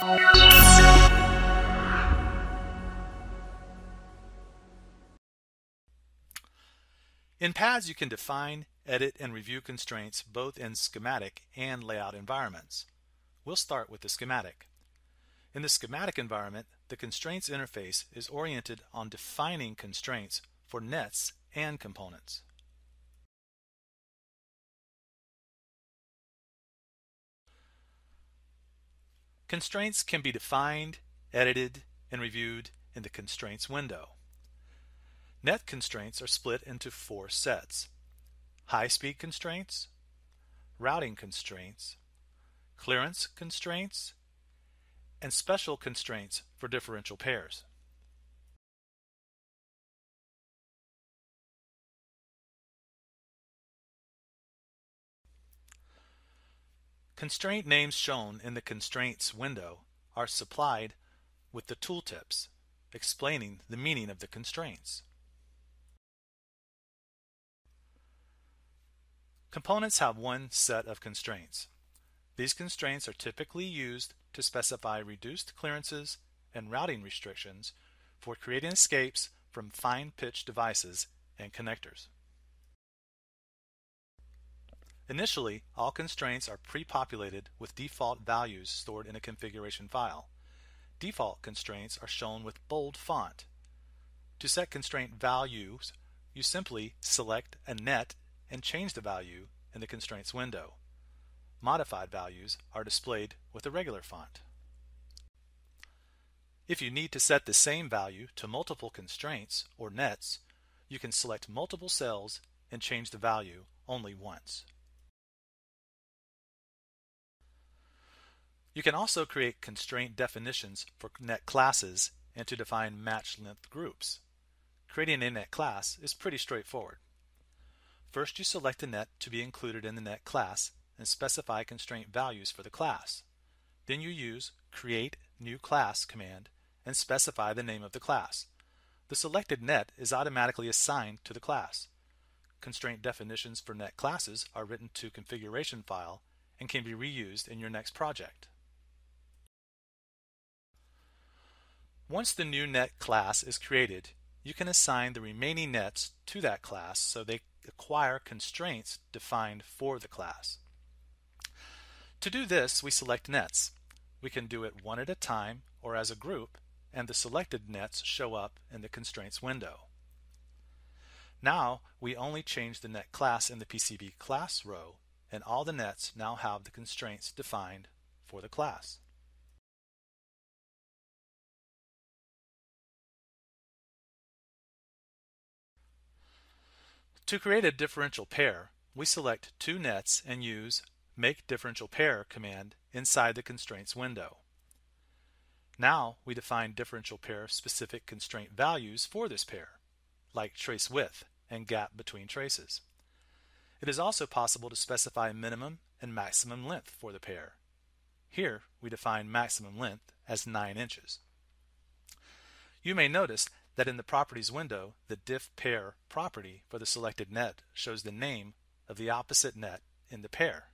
In PADS, you can define, edit, and review constraints both in schematic and layout environments. We'll start with the schematic. In the schematic environment, the constraints interface is oriented on defining constraints for nets and components. Constraints can be defined, edited, and reviewed in the Constraints window. Net constraints are split into four sets. High-speed constraints, routing constraints, clearance constraints, and special constraints for differential pairs. Constraint names shown in the Constraints window are supplied with the tooltips explaining the meaning of the constraints. Components have one set of constraints. These constraints are typically used to specify reduced clearances and routing restrictions for creating escapes from fine pitch devices and connectors. Initially, all constraints are pre-populated with default values stored in a configuration file. Default constraints are shown with bold font. To set constraint values, you simply select a net and change the value in the constraints window. Modified values are displayed with a regular font. If you need to set the same value to multiple constraints or nets, you can select multiple cells and change the value only once. You can also create constraint definitions for net classes and to define match length groups. Creating a net class is pretty straightforward. First you select a net to be included in the net class and specify constraint values for the class. Then you use create new class command and specify the name of the class. The selected net is automatically assigned to the class. Constraint definitions for net classes are written to configuration file and can be reused in your next project. Once the new net class is created, you can assign the remaining nets to that class so they acquire constraints defined for the class. To do this, we select nets. We can do it one at a time or as a group, and the selected nets show up in the constraints window. Now, we only change the net class in the PCB class row, and all the nets now have the constraints defined for the class. To create a differential pair, we select two nets and use Make Differential Pair command inside the Constraints window. Now we define differential pair specific constraint values for this pair, like trace width and gap between traces. It is also possible to specify minimum and maximum length for the pair. Here we define maximum length as 9 inches. You may notice that in the Properties window, the diff pair property for the selected net shows the name of the opposite net in the pair.